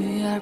We are.